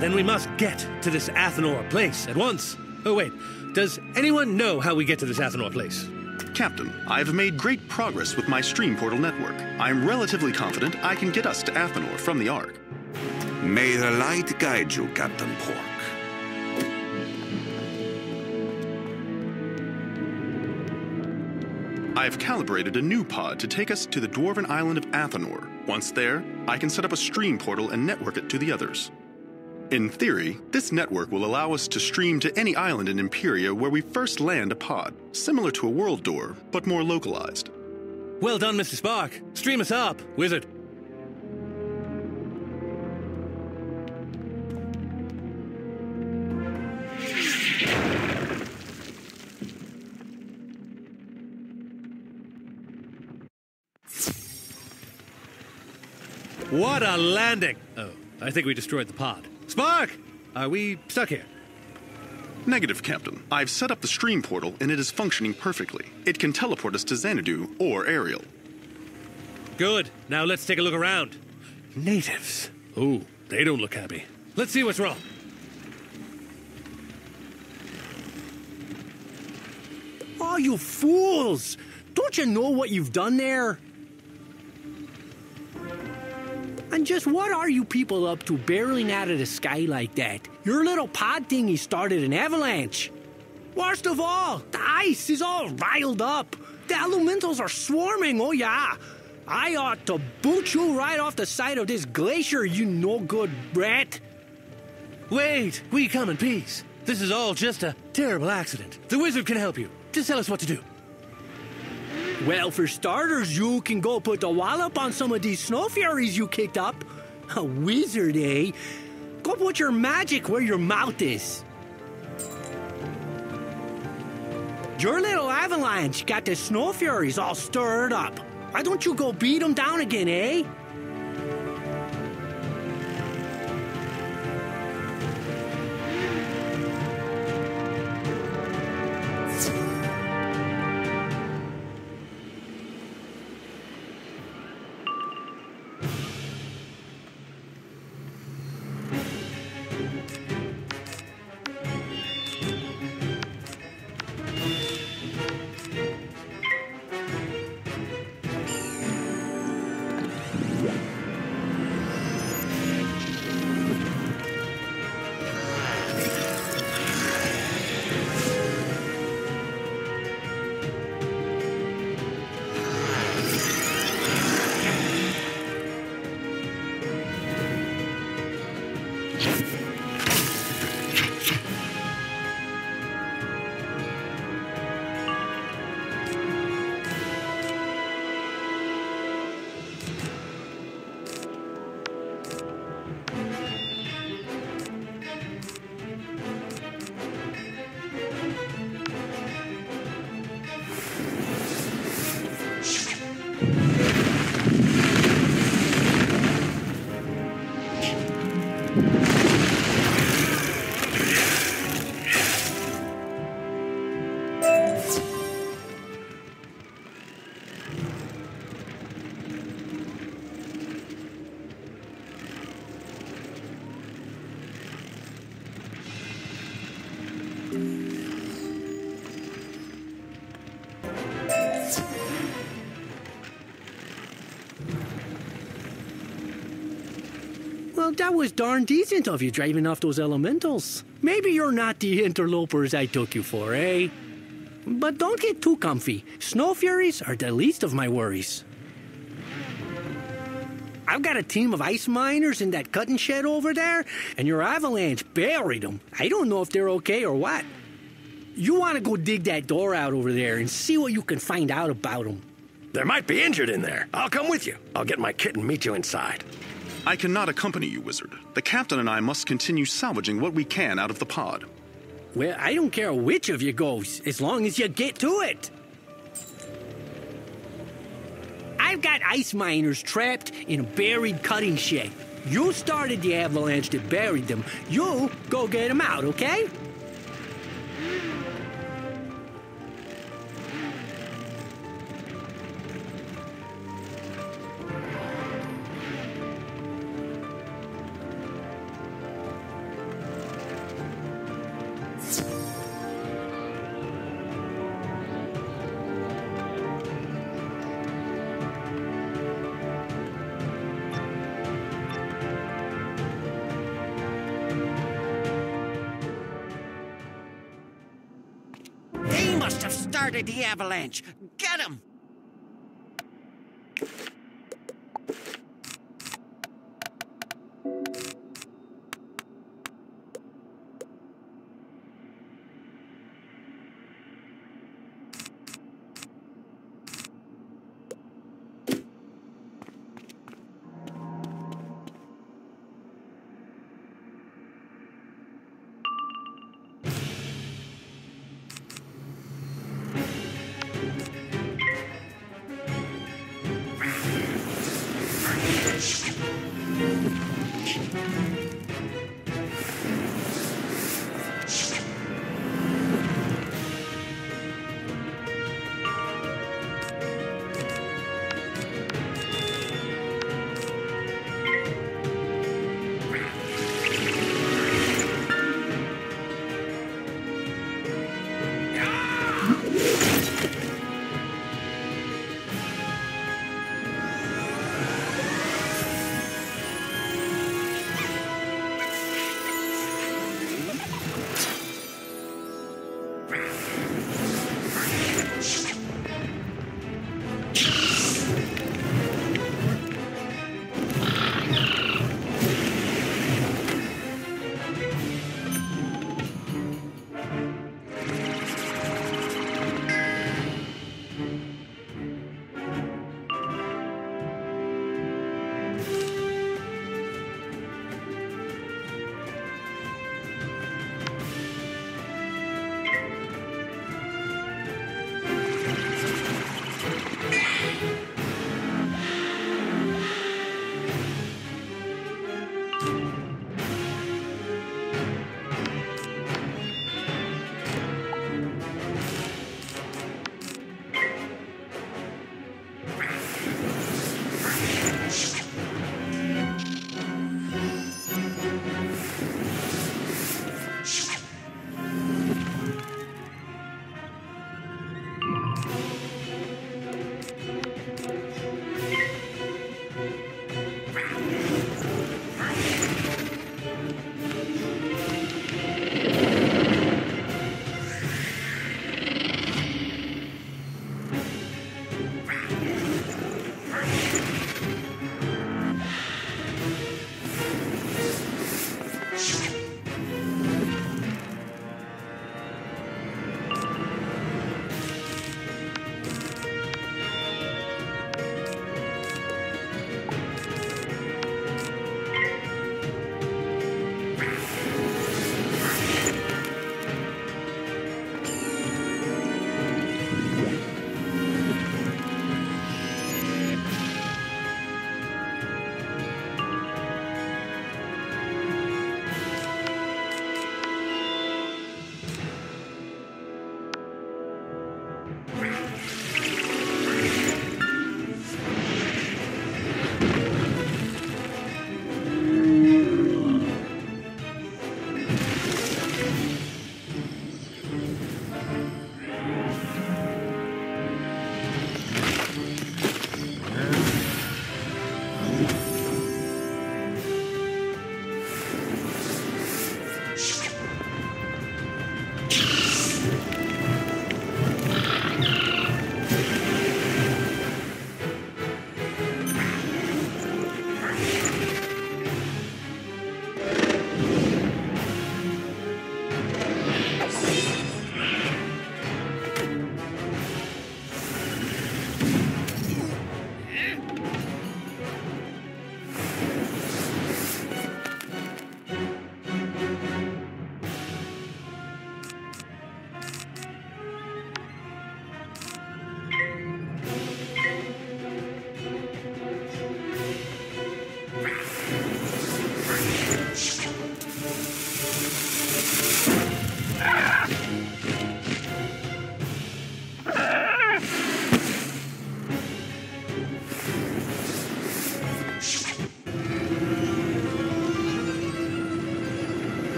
Then we must get to this Athanor place at once. Oh, wait. Does anyone know how we get to this Athanor place? Captain, I have made great progress with my stream portal network. I am relatively confident I can get us to Athanor from the Ark. May the light guide you, Captain Pork. I have calibrated a new pod to take us to the dwarven island of Athanor. Once there, I can set up a stream portal and network it to the others. In theory, this network will allow us to stream to any island in Empyrea where we first land a pod, similar to a world door, but more localized. Well done, Mr. Spark. Stream us up, wizard. What a landing! Oh, I think we destroyed the pod. Spark! Are uh, we stuck here? Negative, Captain. I've set up the stream portal and it is functioning perfectly. It can teleport us to Xanadu or Ariel. Good. Now let's take a look around. Natives. Oh, they don't look happy. Let's see what's wrong. Oh, you fools! Don't you know what you've done there? Just what are you people up to barreling out of the sky like that? Your little pod thingy started an avalanche. Worst of all, the ice is all riled up. The elementals are swarming, oh yeah. I ought to boot you right off the side of this glacier, you no good rat. Wait, we come in peace. This is all just a terrible accident. The wizard can help you. Just tell us what to do. Well, for starters, you can go put the wallop on some of these snow furies you kicked up. A wizard, eh? Go put your magic where your mouth is. Your little avalanche got the snow furies all stirred up. Why don't you go beat them down again, eh? That was darn decent of you driving off those elementals. Maybe you're not the interlopers I took you for, eh? But don't get too comfy. Snow Furies are the least of my worries. I've got a team of ice miners in that cutting shed over there, and your avalanche buried them. I don't know if they're okay or what. You want to go dig that door out over there and see what you can find out about them. There might be injured in there. I'll come with you. I'll get my kit and meet you inside. I cannot accompany you, Wizard. The captain and I must continue salvaging what we can out of the pod. Well, I don't care which of you goes, as long as you get to it. I've got ice miners trapped in a buried cutting shed. You started the avalanche that buried them. You go get them out, okay? Started the avalanche.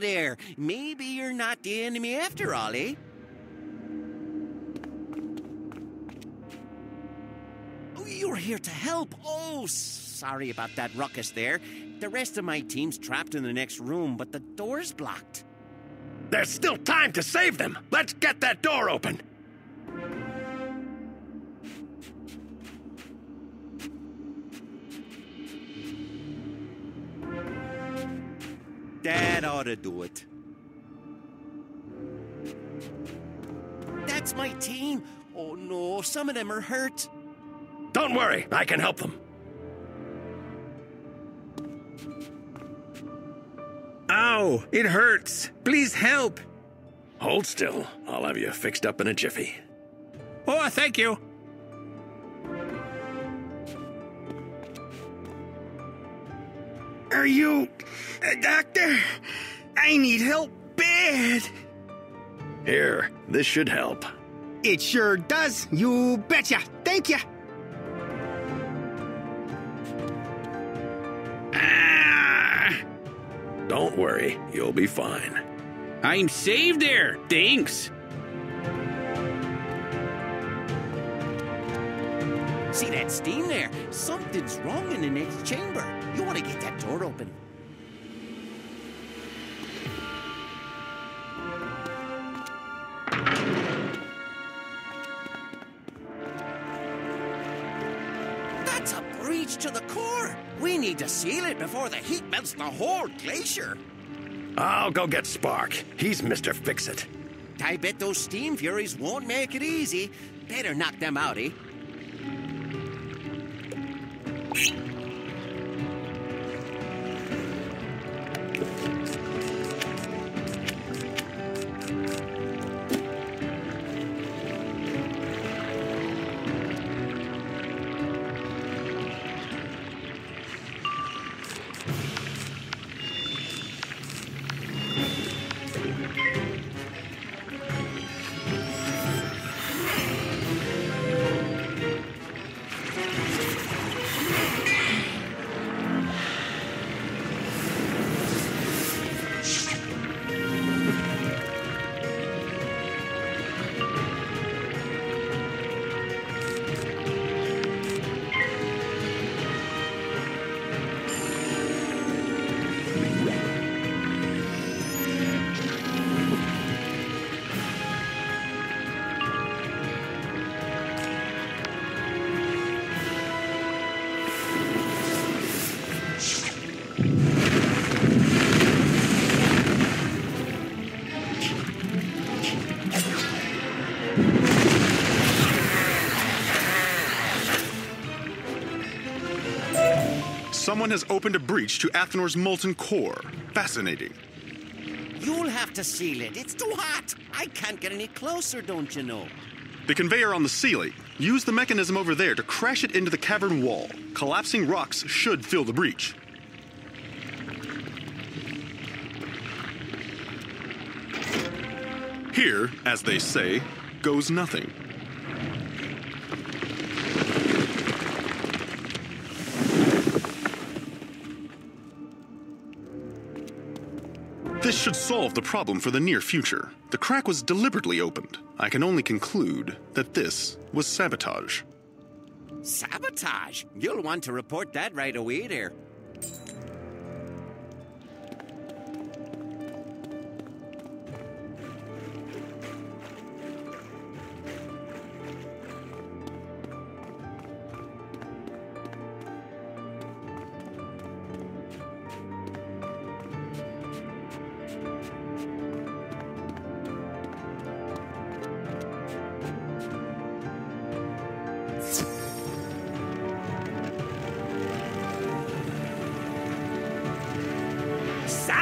There. Maybe you're not the enemy after all, eh? Oh, you're here to help. Oh, sorry about that ruckus there. The rest of my team's trapped in the next room, but the door's blocked. There's still time to save them. Let's get that door open. Ought to do it. That's my team. Oh no, some of them are hurt. Don't worry, I can help them. Ow! It hurts! Please help! Hold still. I'll have you fixed up in a jiffy. Oh, thank you! Are you a doctor? I need help bad. Here, this should help. It sure does. You betcha. Thank you. Ah! Don't worry, you'll be fine. I'm saved there. Thanks. See that steam there? Something's wrong in the next chamber. You want to get that door open. That's a breach to the core. We need to seal it before the heat melts the whole glacier. I'll go get Spark. He's Mr. Fix It. I bet those steam furies won't make it easy. Better knock them out, eh? Someone has opened a breach to Athanor's molten core. Fascinating. You'll have to seal it. It's too hot. I can't get any closer, don't you know? The conveyor on the ceiling. Use the mechanism over there to crash it into the cavern wall. Collapsing rocks should fill the breach. Here, as they say, goes nothing. This should solve the problem for the near future. The crack was deliberately opened. I can only conclude that this was sabotage. Sabotage? You'll want to report that right away there.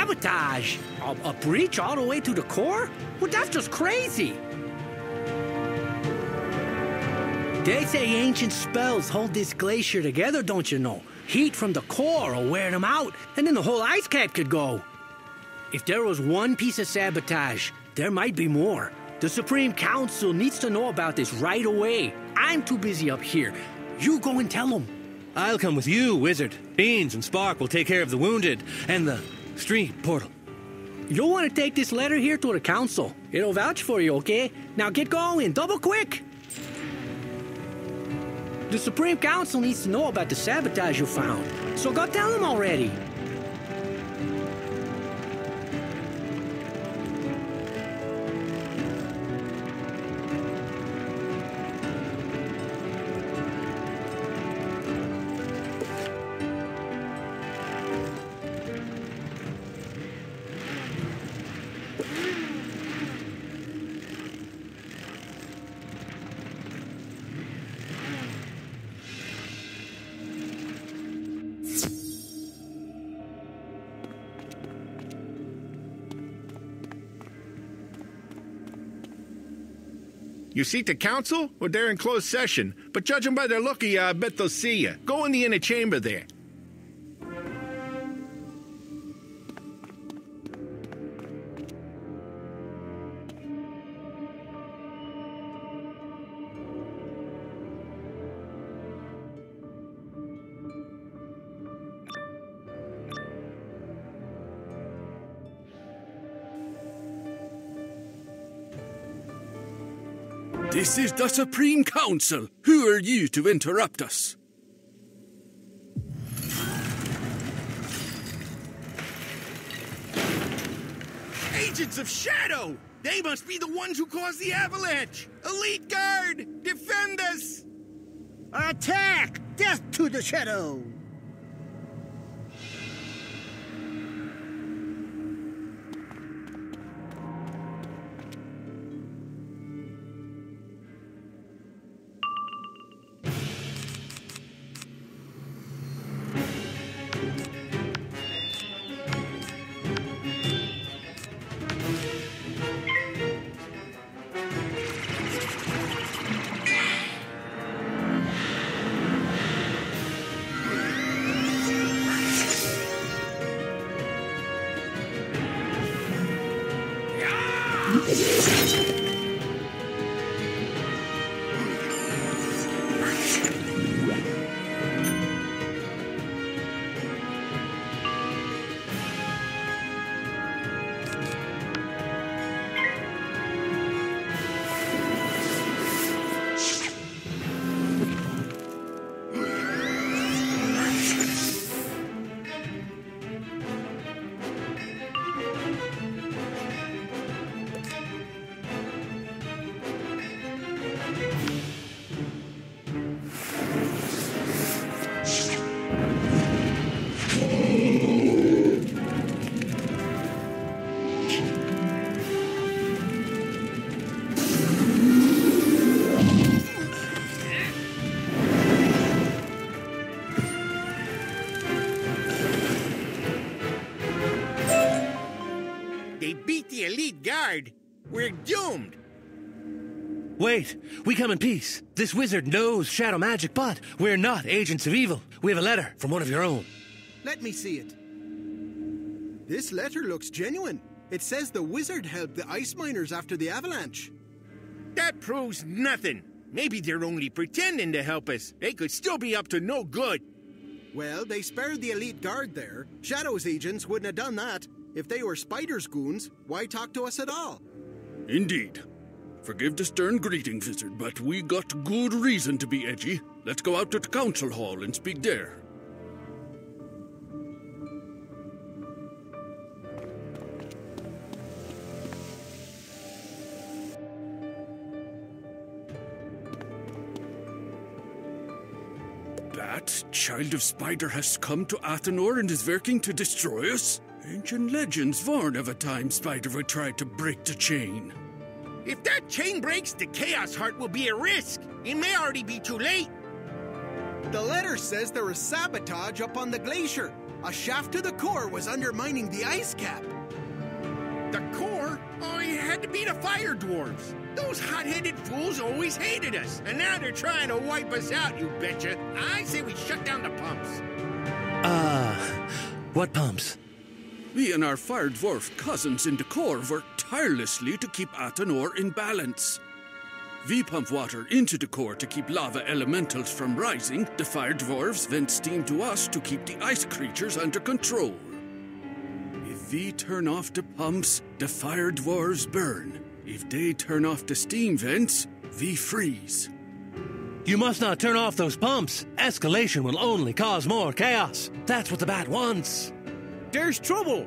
Sabotage? A, a breach all the way to the core? Well, that's just crazy. They say ancient spells hold this glacier together, don't you know? Heat from the core will wear them out, and then the whole ice cap could go. If there was one piece of sabotage, there might be more. The Supreme Council needs to know about this right away. I'm too busy up here. You go and tell them. I'll come with you, wizard. Beans and Spark will take care of the wounded and the stream portal. You'll want to take this letter here to the council. It'll vouch for you, okay? Now get going, double quick! The Supreme Council needs to know about the sabotage you found, so go tell them already. You seek the council? Well, they're in closed session, but judging by their look, I bet they'll see you. Go in the inner chamber there. This is the Supreme Council. Who are you to interrupt us? Agents of Shadow! They must be the ones who caused the avalanche! Elite Guard! Defend us! Attack! Death to the Shadow! Wait, we come in peace. This wizard knows shadow magic, but we're not agents of evil. We have a letter from one of your own. Let me see it. This letter looks genuine. It says the wizard helped the ice miners after the avalanche. That proves nothing. Maybe they're only pretending to help us. They could still be up to no good. Well, they spared the elite guard there. Shadow's agents wouldn't have done that. If they were Spider's goons, why talk to us at all? Indeed. Forgive the stern greeting, Wizard, but we got good reason to be edgy. Let's go out to the council hall and speak there. That child of Spider has come to Athanor and is working to destroy us? Ancient legends warn of a time Spider would try to break the chain. If that chain breaks, the Chaos Heart will be a risk. It may already be too late. The letter says there was sabotage up on the glacier. A shaft to the core was undermining the ice cap. The core? Oh, it had to be the fire dwarves. Those hot-headed fools always hated us, and now they're trying to wipe us out, you betcha. I say we shut down the pumps. Uh, what pumps? We and our fire dwarf cousins in the core worked tirelessly to keep Athanor in balance. We pump water into the core to keep lava elementals from rising. The fire dwarves vent steam to us to keep the ice creatures under control. If we turn off the pumps, the fire dwarves burn. If they turn off the steam vents, we freeze. You must not turn off those pumps. Escalation will only cause more chaos. That's what the bat wants. There's trouble.